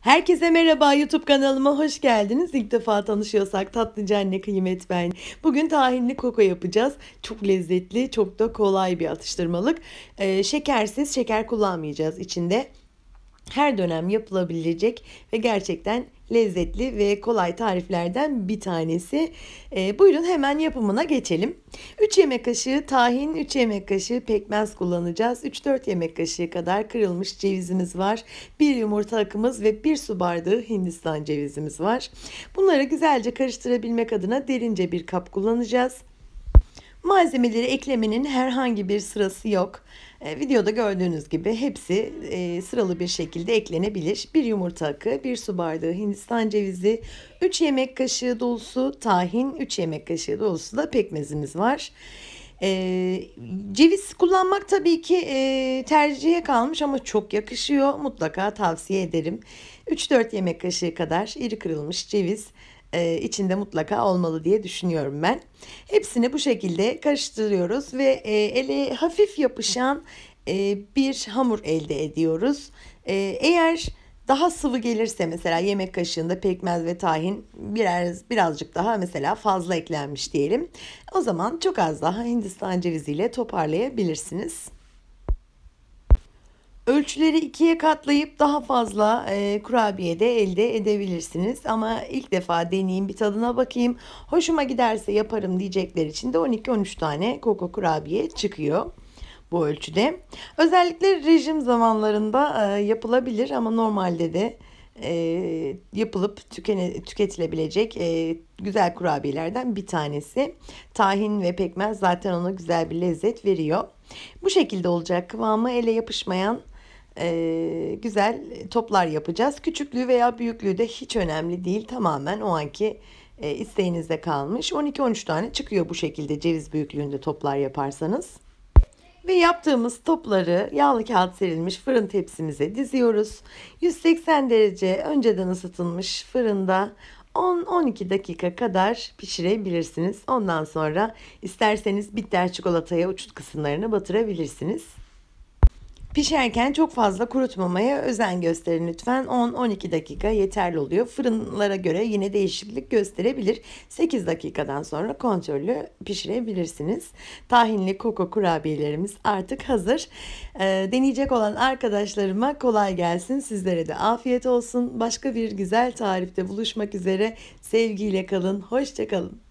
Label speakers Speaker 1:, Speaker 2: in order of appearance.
Speaker 1: Herkese merhaba YouTube kanalıma hoş geldiniz. İlk defa tanışıyorsak tatlıcı anne kıymet ben. Bugün tahinli koko yapacağız. Çok lezzetli, çok da kolay bir atıştırmalık. Ee, şekersiz, şeker kullanmayacağız içinde her dönem yapılabilecek ve gerçekten lezzetli ve kolay tariflerden bir tanesi. E, buyurun hemen yapımına geçelim. 3 yemek kaşığı tahin, 3 yemek kaşığı pekmez kullanacağız. 3-4 yemek kaşığı kadar kırılmış cevizimiz var. 1 yumurta akımız ve 1 su bardağı hindistan cevizimiz var. Bunları güzelce karıştırabilmek adına derince bir kap kullanacağız. Malzemeleri eklemenin herhangi bir sırası yok. E, videoda gördüğünüz gibi hepsi e, sıralı bir şekilde eklenebilir. Bir yumurta akı, bir su bardağı hindistan cevizi, 3 yemek kaşığı dolusu tahin, 3 yemek kaşığı dolusu da pekmezimiz var. E, ceviz kullanmak tabii ki e, tercihe kalmış ama çok yakışıyor. Mutlaka tavsiye ederim. 3-4 yemek kaşığı kadar iri kırılmış ceviz e, içinde mutlaka olmalı diye düşünüyorum ben. Hepsini bu şekilde karıştırıyoruz ve e, ele hafif yapışan e, bir hamur elde ediyoruz. E, eğer daha sıvı gelirse mesela yemek kaşığında pekmez ve tahin biraz birazcık daha mesela fazla eklenmiş diyelim. O zaman çok az daha Hindistan ceviziyle toparlayabilirsiniz. Ölçüleri ikiye katlayıp daha fazla e, kurabiye de elde edebilirsiniz. Ama ilk defa deneyeyim bir tadına bakayım. Hoşuma giderse yaparım diyecekler için de 12-13 tane koko kurabiye çıkıyor bu ölçüde. Özellikle rejim zamanlarında e, yapılabilir ama normalde de e, yapılıp tükene, tüketilebilecek e, güzel kurabiyelerden bir tanesi. Tahin ve pekmez zaten ona güzel bir lezzet veriyor. Bu şekilde olacak kıvamı ele yapışmayan e, güzel toplar yapacağız. Küçüklüğü veya büyüklüğü de hiç önemli değil. Tamamen o anki e, isteğinizde kalmış. 12-13 tane çıkıyor bu şekilde ceviz büyüklüğünde toplar yaparsanız. Ve yaptığımız topları yağlı kağıt serilmiş fırın tepsimize diziyoruz. 180 derece önceden ısıtılmış fırında 10-12 dakika kadar pişirebilirsiniz. Ondan sonra isterseniz bitter çikolataya uç kısımlarını batırabilirsiniz. Pişerken çok fazla kurutmamaya özen gösterin lütfen. 10-12 dakika yeterli oluyor. Fırınlara göre yine değişiklik gösterebilir. 8 dakikadan sonra kontrollü pişirebilirsiniz. Tahinli koko kurabiyelerimiz artık hazır. Ee, deneyecek olan arkadaşlarıma kolay gelsin. Sizlere de afiyet olsun. Başka bir güzel tarifte buluşmak üzere. Sevgiyle kalın. Hoşçakalın.